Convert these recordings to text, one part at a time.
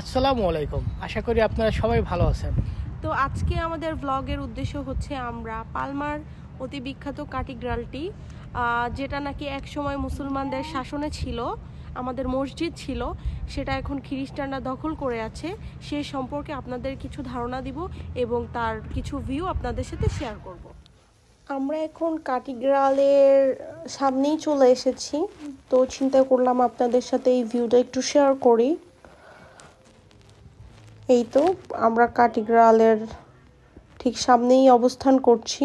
আসসালামু আলাইকুম। আশা করি আপনারা সবাই ভালো আছেন। তো আজকে আমাদের ব্লগের উদ্দেশ্য হচ্ছে আমরা পালমার অতি বিখ্যাত কাটিগ্রালটি যেটা নাকি একসময় মুসলমানদের শাসনে ছিল আমাদের মসজিদ ছিল সেটা এখন খ্রিস্টানরা দখল করে আছে। সে সম্পর্কে আপনাদের কিছু ধারণা দিব এবং তার কিছু ভিউ আপনাদের সাথে শেয়ার করব। আমরা এখন কাটিগ্রালের সামনেই চলে এসেছি। তো চিন্তা করলাম আপনাদের সাথে এই ভিউটা একটু শেয়ার করি। এই তো আমরা কাটিগ্রালের ঠিক সামনেই অবস্থান করছি।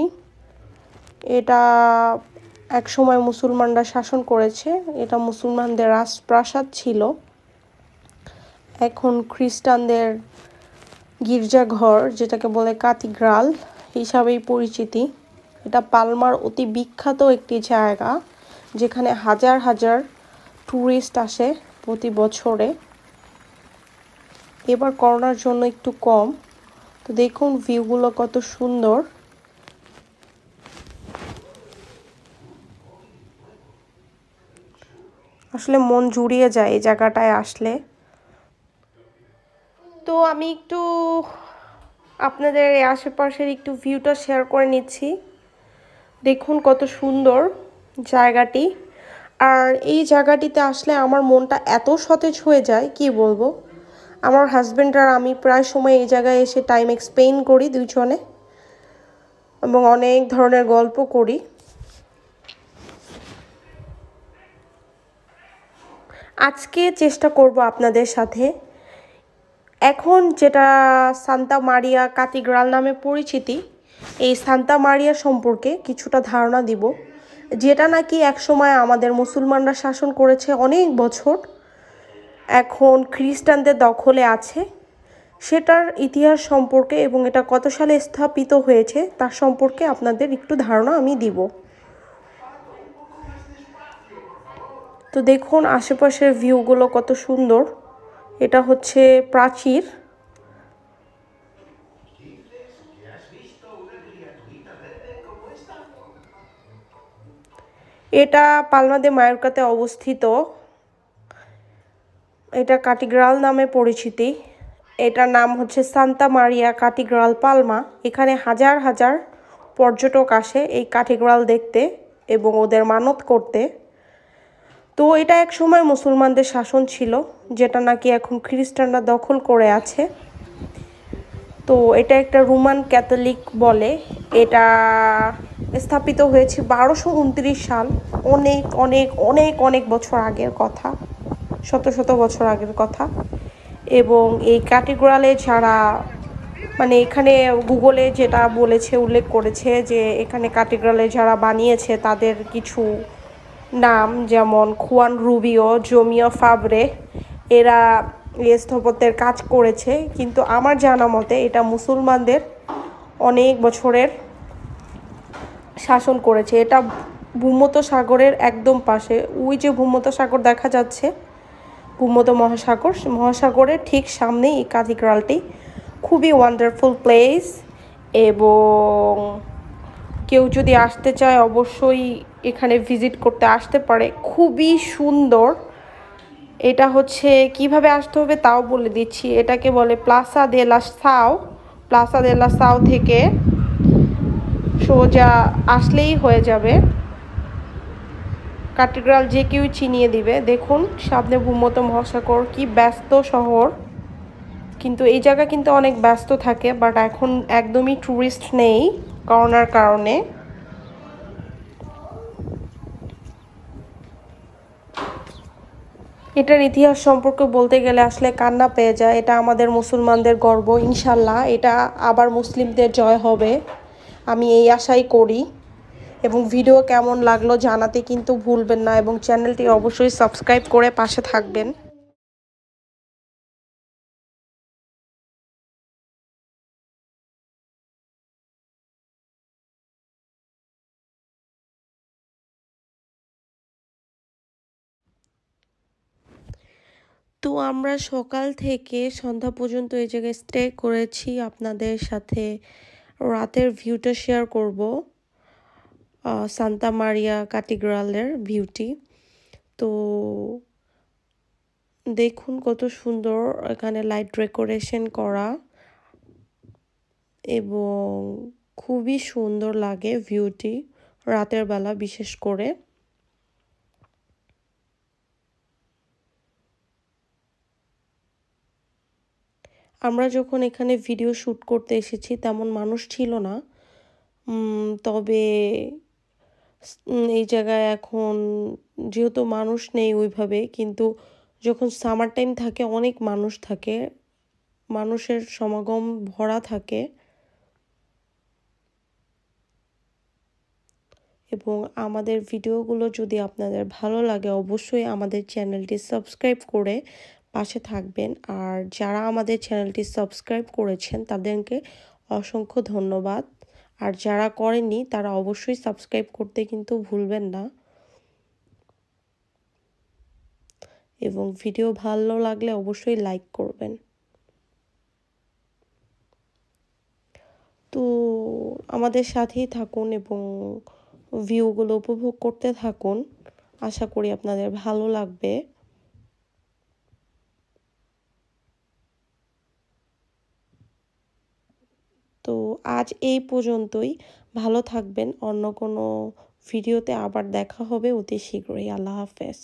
এটা এক সময় মুসলমানরা শাসন করেছে। এটা মুসলমানদের রাজপ্রাসাদ ছিল। এখন খ্রিস্টানদের গির্জাঘর, যেটাকে বলে কাতিগ্রাল হিসাবেই পরিচিতি। এটা পালমার অতি বিখ্যাত একটি জায়গা, যেখানে হাজার হাজার ট্যুরিস্ট আসে প্রতি বছরে। এবার করোনার জন্য একটু কম। তো দেখুন ভিউগুলো কত সুন্দর। আসলে মন জুড়িয়ে যায় এই জায়গাটায় আসলে। তো আমি একটু আপনাদের এই আশেপাশের একটু ভিউটা শেয়ার করে নিচ্ছি। দেখুন কত সুন্দর জায়গাটি। আর এই জায়গাটিতে আসলে আমার মনটা এত সতেজ হয়ে যায়, কি বলব? আমার হাজব্যান্ড আর আমি প্রায় সময় এই জায়গায় এসে টাইম এক্সপেন্ড করি দুইজনে এবং অনেক ধরনের গল্প করি। আজকে চেষ্টা করব আপনাদের সাথে। এখন যেটা সান্তা মারিয়া কাতিগ্রাল নামে পরিচিতি, এই সান্তা মারিয়া সম্পর্কে কিছুটা ধারণা দিব, যেটা নাকি একসময় আমাদের মুসলমানরা শাসন করেছে অনেক বছর। এখন খ্রিস্টানদের দখলে আছে। সেটার ইতিহাস সম্পর্কে এবং এটা কত সালে স্থাপিত হয়েছে তার সম্পর্কে আপনাদের একটু ধারণা আমি দিব। তো দেখুন, আশেপাশের ভিউগুলো কত সুন্দর। এটা হচ্ছে প্রাচীর। এটা পালমাদে মায়োরকাতে অবস্থিত। এটা কাটিগ্রাল নামে পরিচিতি। এটার নাম হচ্ছে সান্তা মারিয়া কাটিগ্রাল পালমা। এখানে হাজার হাজার পর্যটক আসে এই কাটিগ্রাল দেখতে এবং ওদের মানত করতে। তো এটা এক সময় মুসলমানদের শাসন ছিল, যেটা নাকি এখন খ্রিস্টানরা দখল করে আছে। তো এটা একটা রোমান ক্যাথলিক বলে। এটা স্থাপিত হয়েছে বারোশো উনত্রিশ সাল, অনেক অনেক অনেক অনেক বছর আগের কথা। শত শত বছর আগের কথা। এবং এই ক্যাটেগরালে যারা মানে এখানে গুগলে যেটা বলেছে, উল্লেখ করেছে যে এখানে ক্যাটেগরালে যারা বানিয়েছে তাদের কিছু নাম যেমন খুয়ান রুবিও, জমিও ফাবরে, এরা এই স্থাপত্যের কাজ করেছে। কিন্তু আমার জানা মতে এটা মুসলমানদের অনেক বছরের শাসন করেছে। এটা ভূমধ্য সাগরের একদম পাশে। ওই যে ভূমধ্য সাগর দেখা যাচ্ছে ভূমধ্য মহাসাগর, মহাসাগরের ঠিক সামনেই এই কাথিগ্রালটি খুবই ওয়ান্ডারফুল প্লেস এবং কেউ যদি আসতে চায় অবশ্যই এখানে ভিজিট করতে আসতে পারে। খুবই সুন্দর। এটা হচ্ছে কীভাবে আসতে হবে তাও বলে দিচ্ছি। এটাকে বলে প্লাসা দে লা সাও প্লাসা দে লা সাও থেকে সোজা আসলেই হয়ে যাবে। কাটিগ্রাল যে কেউ চিনিয়ে দিবে। দেখুন, সামনে ভূমত মহাসাগর, কি ব্যস্ত শহর। কিন্তু এই জায়গা কিন্তু অনেক ব্যস্ত থাকে বাট এখন একদমই ট্যুরিস্ট নেই করোনার কারণে। এটার ইতিহাস সম্পর্কে বলতে গেলে আসলে কান্না পেয়ে যায়। এটা আমাদের মুসলমানদের গর্ব, ইনশাল্লাহ। এটা আবার মুসলিমদের জয় হবে। আমি এই আশাই করি। এবং ভিডিও কেমন লাগল জানাতে কিন্তু ভুলবেন না এবং চ্যানেলটি অবশ্যই সাবস্ক্রাইব করে পাশে থাকবেন। তো আমরা সকাল থেকে সন্ধ্যা পর্যন্ত এই জায়গায় স্টে করেছি। আপনাদের সাথে রাতের ভিউটা শেয়ার করব। সান্তা মারিয়া কাটিগ্রালের ভিউটি তো দেখুন কত সুন্দর এখানে লাইট ডেকোরেশন করা এবং খুবই সুন্দর লাগে ভিউটি রাতের বেলা বিশেষ করে। আমরা যখন এখানে ভিডিও শ্যুট করতে এসেছি তেমন মানুষ ছিল না। তবে এই জায়গায় এখন যেহেতু মানুষ নেই ওইভাবে, কিন্তু যখন সামার টাইম থাকে, অনেক মানুষ থাকে, মানুষের সমাগম ভরা থাকে। এবং আমাদের ভিডিওগুলো যদি আপনাদের ভালো লাগে, অবশ্যই আমাদের চ্যানেলটি সাবস্ক্রাইব করে পাশে থাকবেন। আর যারা আমাদের চ্যানেলটি সাবস্ক্রাইব করেছেন, তাদেরকে অসংখ্য ধন্যবাদ। আর যারা করেননি, তারা অবশ্যই সাবস্ক্রাইব করতে কিন্তু ভুলবেন না। এবং ভিডিও ভালো লাগলে অবশ্যই লাইক করবেন। তো আমাদের সাথেই থাকুন এবং ভিউগুলো উপভোগ করতে থাকুন। আশা করি আপনাদের ভালো লাগবে তো আজ এই পর্যন্তই। ভালো থাকবেন। অন্য কোনো ভিডিওতে আবার দেখা হবে অতি শীঘ্রই। আল্লাহ হাফেজ।